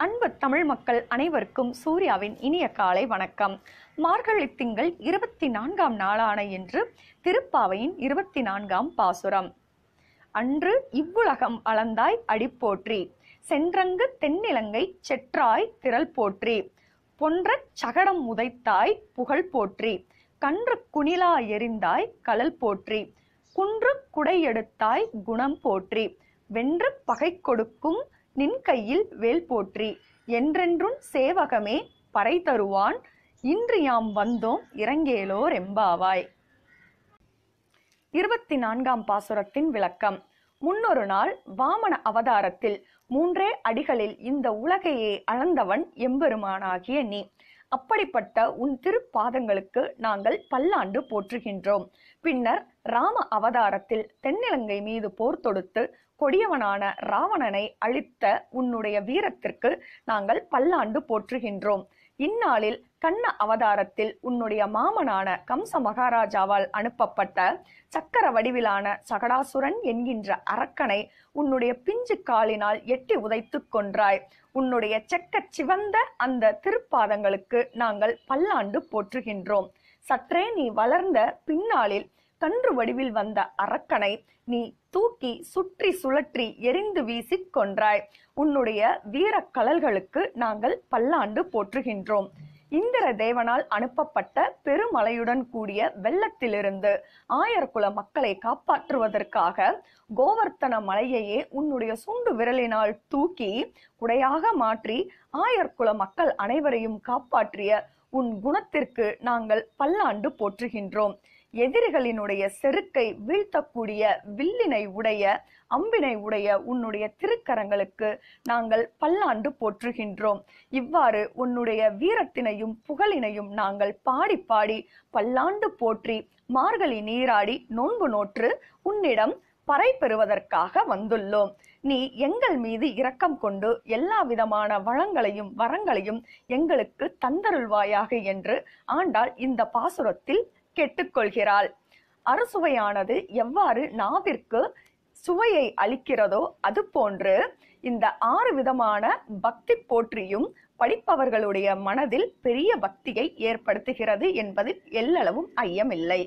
அன்பு தமிழ் மக்கள் அனைவருக்கும் சூர்யாவின் இனிய காலை வணக்கம். மார்கழி திங்கள் இருபத்தி நான்காம் நாளான என்று திருப்பாவையின் இருபத்தி நான்காம் பாசுரம். அன்று இவ்வுலகம் அளந்தாய் அடிப்போற்றி சென்றங்கு தென்னிலங்கை செற்றாய் திரள் போற்றி பொன்ற சகடம் உதைத்தாய் புகழ் போற்றி கன்று குணிலா எறிந்தாய் கலல் போற்றி குன்று குடையெடுத்தாய் குணம் போற்றி வென்று பகை கொடுக்கும் நின் கையில் வேல் போற்றி. என்றென்றும் சேவகமே பறை தருவான். இன்று யாம் வந்தோம் இறங்கேலோர் எம்பாவாய். இருபத்தி நான்காம் பாசுரத்தின் விளக்கம். முன்னொரு நாள் வாமன அவதாரத்தில் மூன்றே அடிகளில் இந்த உலகையே அளந்தவன் எம்பெருமானாகிய நீ. அப்படிப்பட்ட உன் திருப்பாதங்களுக்கு நாங்கள் பல்லாண்டு போற்றுகின்றோம். பின்னர் ராம அவதாரத்தில் தென்னிலங்கை மீது போர் தொடுத்து கொடியவனான ராவணனை அழித்த உன்னுடைய வீரத்திற்கு நாங்கள் பல்லாண்டு போற்றுகின்றோம். இந்நாளில் கண்ண அவதாரத்தில் உன்னுடைய மாமனான கம்ச மகாராஜாவால் அனுப்பப்பட்ட சக்கர வடிவிலான சகடாசுரன் என்கின்ற அரக்கனை உன்னுடைய பிஞ்சு காலினால் எட்டி உதைத்து கொன்றாய். உன்னுடைய செக்கச் சிவந்த அந்த திருப்பாதங்களுக்கு நாங்கள் பல்லாண்டு போற்றுகின்றோம். சற்றே நீ வளர்ந்த பின்னாளில் கன்று வடிவில் வந்த அரக்கனை நீ தூக்கி சுற்றி சுழற்றி எரிந்து வீசி கொன்றாய். உன்னுடைய வீர கலல்களுக்கு நாங்கள் பல்லாண்டு போற்றுகின்றோம். இந்திர தேவனால் அனுப்பப்பட்ட பெருமலையுடன் கூடிய வெள்ளத்திலிருந்து ஆயர்குல மக்களை காப்பாற்றுவதற்காக கோவர்த்தன மலையையே உன்னுடைய சுண்டு விரலினால் தூக்கி குடையாக மாற்றி ஆயர்குல மக்கள் அனைவரையும் காப்பாற்றிய உன் குணத்திற்கு நாங்கள் பல்லாண்டு போற்றுகின்றோம். எதிரிகளினுடைய செருக்கை வீழ்த்தக்கூடிய வில்லினை உடைய அம்பினை உடைய உன்னுடைய திருக்கரங்களுக்கு நாங்கள் பல்லாண்டு போற்றுகின்றோம். இவ்வாறு உன்னுடைய வீரத்தினையும் புகழினையும் நாங்கள் பாடி பாடி பல்லாண்டு போற்றி மார்கழி நீராடி நோன்பு நோற்று உன்னிடம் பறை பெறுவதற்காக வந்துள்ளோம். நீ எங்கள் மீது இரக்கம் கொண்டு எல்லா விதமான வளங்களையும் வரங்களையும் எங்களுக்கு தந்தருள்வாயாக என்று ஆண்டாள் இந்த பாசுரத்தில் கேட்டுக்கொள்கிறாள். அறுசுவையானது எவ்வாறு நாவிற்கு சுவையை அளிக்கிறதோ அது போன்று இந்த ஆறு விதமான பக்தி போற்றியும் படிப்பவர்களுடைய மனதில் பெரிய பக்தியை ஏற்படுத்துகிறது என்பதில் எல்லளவும் ஐயமில்லை.